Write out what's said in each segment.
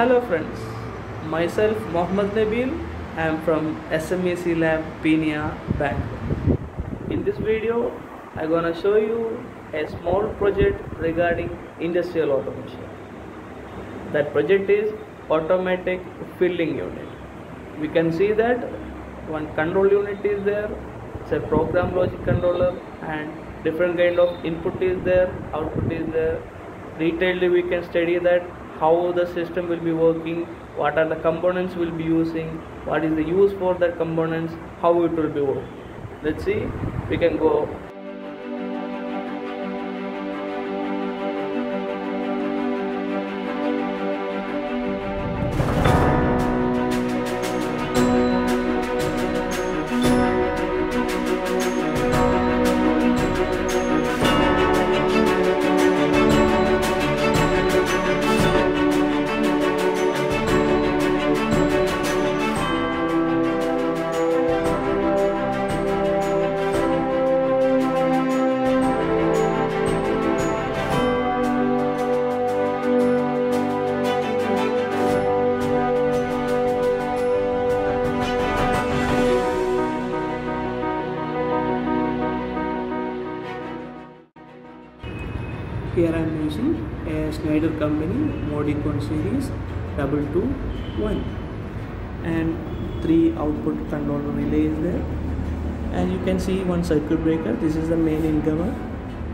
Hello friends, myself Mohammad Nabil. I am from SMEC Lab Peenya, Bangalore. In this video, I'm gonna show you a small project regarding industrial automation. That project is automatic filling unit. We can see that one control unit is there. It's a program logic controller and different kind of input is there, output is there. Detailedly we can study that how the system will be working, what are the components we'll be using, what is the use for the components, how it will be working. Let's see, we can go Here I am using a Schneider company Modicon series 221 and three output controller relays there. And you can see one circuit breaker. This is the main incomer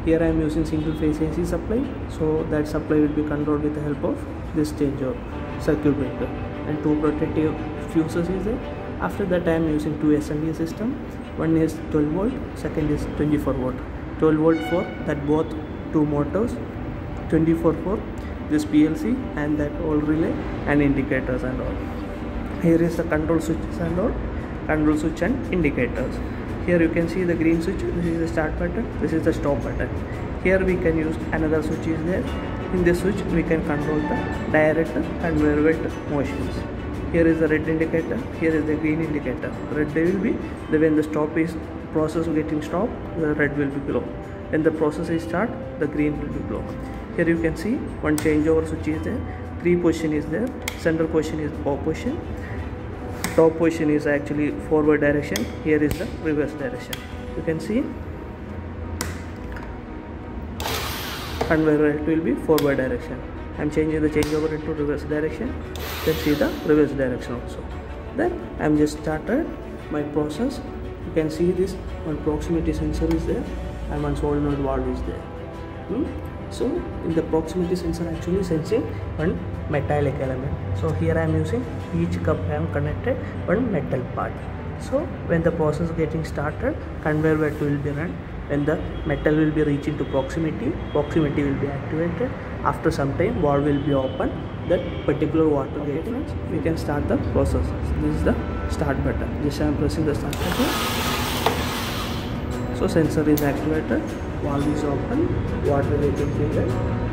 here I am using single phase AC supply. So that supply will be controlled with the help of this changeover circuit breaker. And two protective fuses is there. After that I am using two SMPS system. One is 12 volt second is 24 volt. 12 volt for that both two motors 24 for this PLC and that all relay and indicators and all. Here is the control switches and all control switch and indicators. Here you can see the green switch this is the start button this is the stop button. Here we can use another switch is there. In this switch we can control the direct and variable motions. Here is the red indicator here is the green indicator. Red will be the when the stop is process getting stopped the red will be below when the process is start the green will be below here you can see one changeover switch is there. Three position is there. Center position is off position. Top position is actually forward direction. Here is the reverse direction. You can see. And where it will be forward direction. I'm changing the changeover into reverse direction. You can see the reverse direction also. Then i'm just started my process. You can see this one proximity sensor is there and one solenoid valve is there. Hmm? so in the proximity sensor actually sensing one metallic element. So here i am using each cup i am connected one metal part. So when the process getting started conveyor belt will be run. When the metal will be reaching to proximity proximity will be activated. After some time valve will be open. That particular water getting we can start the process. This is the start button. Just i am pressing the start button so sensor is activated. Valve is open. Water next one.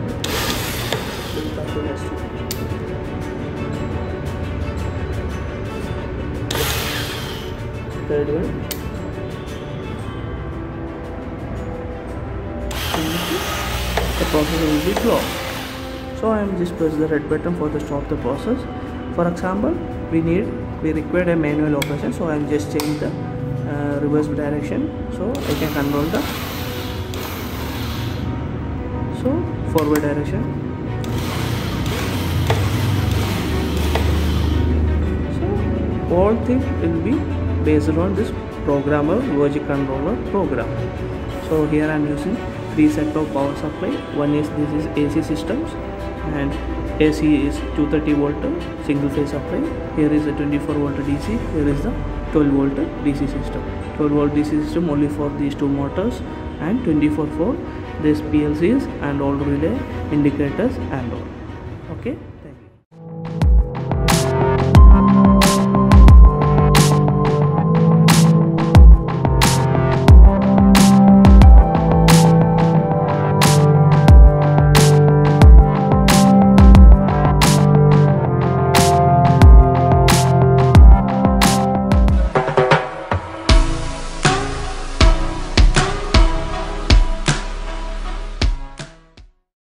third one. The process will be closed so I am just press the red button for the stop the process. For example we need we require a manual operation. So I am just change the uh, reverse direction. So I can control the so forward direction. So all things will be based on this programmer logic controller program. So here I am using three set of power supply. One is this is AC systems and AC is 230 volt single phase supply. Here is a 24 volt DC here is the 12 volt DC system. 12 volt DC system only for these two motors and 24 for this PLCs and all relay indicators and all. Okay